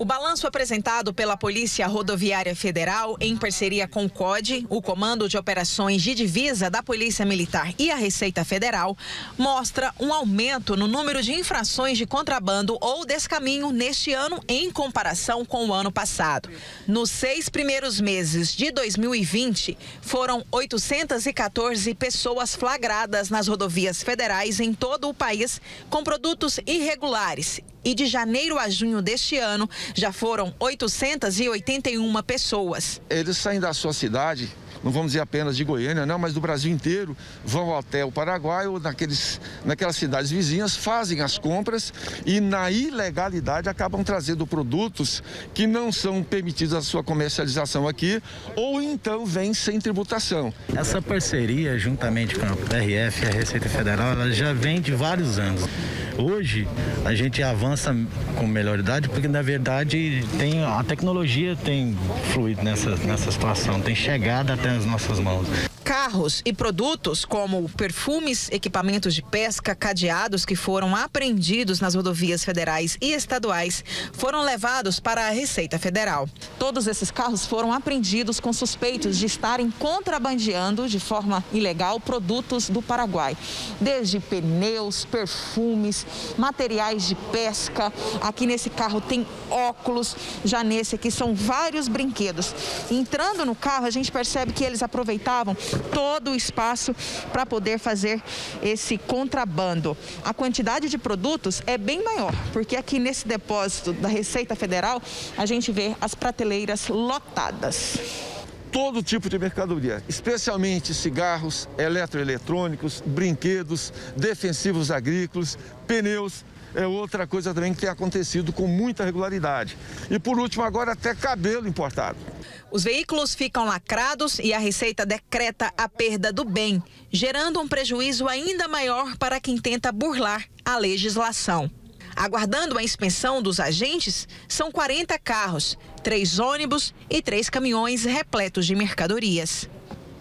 O balanço apresentado pela Polícia Rodoviária Federal, em parceria com o COD, o Comando de Operações de Divisa da Polícia Militar e a Receita Federal, mostra um aumento no número de infrações de contrabando ou descaminho neste ano em comparação com o ano passado. Nos seis primeiros meses de 2020, foram 814 pessoas flagradas nas rodovias federais em todo o país com produtos irregulares e de janeiro a junho deste ano já foram 881 pessoas. Eles saem da sua cidade não vamos dizer apenas de Goiânia, não, mas do Brasil inteiro, vão até o Paraguai ou naqueles, naquelas cidades vizinhas, fazem as compras e na ilegalidade acabam trazendo produtos que não são permitidos a sua comercialização aqui ou então vêm sem tributação. Essa parceria, juntamente com a PRF e a Receita Federal, ela já vem de vários anos. Hoje a gente avança com melhoridade porque na verdade tem a tecnologia tem fluído nessa, nessa situação, tem chegado até as nossas mãos. Carros e produtos como perfumes, equipamentos de pesca, cadeados que foram apreendidos nas rodovias federais e estaduais foram levados para a Receita Federal. Todos esses carros foram apreendidos com suspeitos de estarem contrabandeando de forma ilegal produtos do Paraguai, desde pneus, perfumes, materiais de pesca. Aqui nesse carro tem óculos, já nesse aqui são vários brinquedos. Entrando no carro, a gente percebe que eles aproveitavam todo o espaço para poder fazer esse contrabando. A quantidade de produtos é bem maior, porque aqui nesse depósito da Receita Federal a gente vê as prateleiras lotadas todo tipo de mercadoria, especialmente cigarros, eletroeletrônicos, brinquedos, defensivos agrícolas, pneus. É outra coisa também que tem acontecido com muita regularidade. E por último, agora até cabelo importado. Os veículos ficam lacrados e a Receita decreta a perda do bem, gerando um prejuízo ainda maior para quem tenta burlar a legislação. Aguardando a inspeção dos agentes, são 40 carros, três ônibus e três caminhões repletos de mercadorias.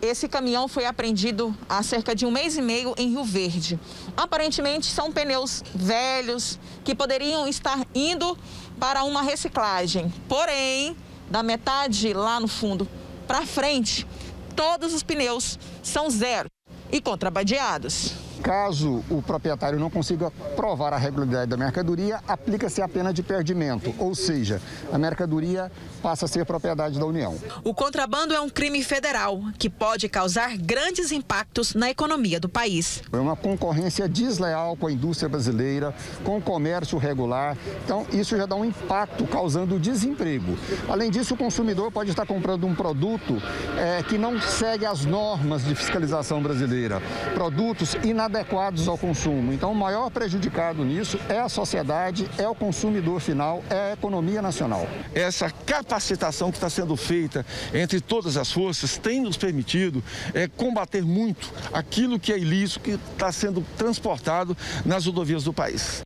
Esse caminhão foi apreendido há cerca de um mês e meio em Rio Verde. Aparentemente são pneus velhos que poderiam estar indo para uma reciclagem. Porém, da metade lá no fundo para frente, todos os pneus são zero e contrabandeados. Caso o proprietário não consiga provar a regularidade da mercadoria, aplica-se a pena de perdimento, ou seja, a mercadoria passa a ser propriedade da União. O contrabando é um crime federal que pode causar grandes impactos na economia do país. É uma concorrência desleal com a indústria brasileira, com o comércio regular. Então, isso já dá um impacto causando desemprego. Além disso, o consumidor pode estar comprando um produto é, que não segue as normas de fiscalização brasileira, produtos inadequados inadequados ao consumo. Então, o maior prejudicado nisso é a sociedade, é o consumidor final, é a economia nacional. Essa capacitação que está sendo feita entre todas as forças tem nos permitido é, combater muito aquilo que é ilícito, que está sendo transportado nas rodovias do país.